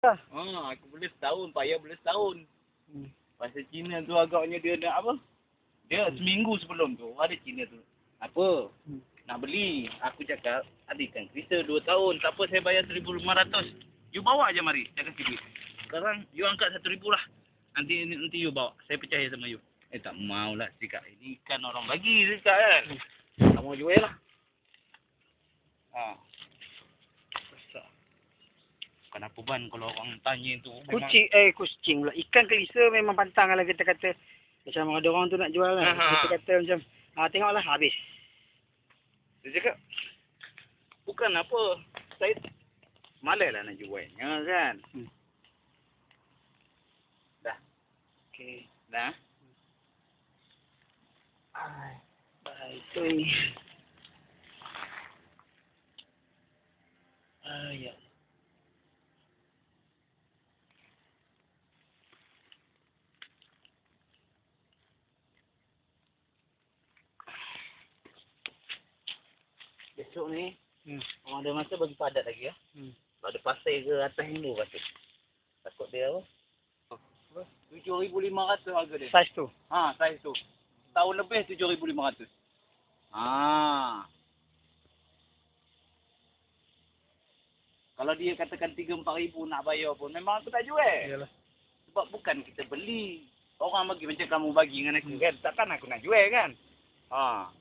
Ah. Ha, aku boleh setahun, payah boleh setahun. Hmm. Pasal Cina tu agaknya dia nak apa? Dia seminggu sebelum tu ada Cina tu. Apa? Hmm. Nak beli. Aku cakap ada ikan kereta dua tahun. Tak apa saya bayar 1,500. You bawa aja mari. Kasih duit. Sekarang you angkat 1,000 lah. Nanti nanti you bawa. Saya percaya sama you. Eh tak mau lah cakap. Ini ikan orang bagi cakap kan. Tak mau jual lah. Ha. Besar. Kenapa ban kalau orang tanya tu memang- Kucing, eh kucing pula. Ikan kelisa memang pantang kalau kita kata. Macam ada orang tu nak jual kan. Aha. Kita kata macam, ah, tengoklah habis. Dia cakap, bukan apa, saya malas lah nak jualnya kan. Hmm. Dah, Okey. dah. Ai, baik tu ni. Besok ni, Hmm. orang ada masa bagi padat lagi ya. Hmm. Ada pasir ke atas dulu kata. Takut dia apa? Tujuh ribu lima ratus harga dia. Saiz tu. Ha, saiz tu. Tahun lebih tujuh ribu lima ratus. Ha. Kalau dia katakan tiga empat ribu nak bayar pun memang aku tak jual. Yalah. Sebab bukan kita beli. Orang bagi macam kamu bagi dengan aku kan. Takkan aku nak jual kan. Ha.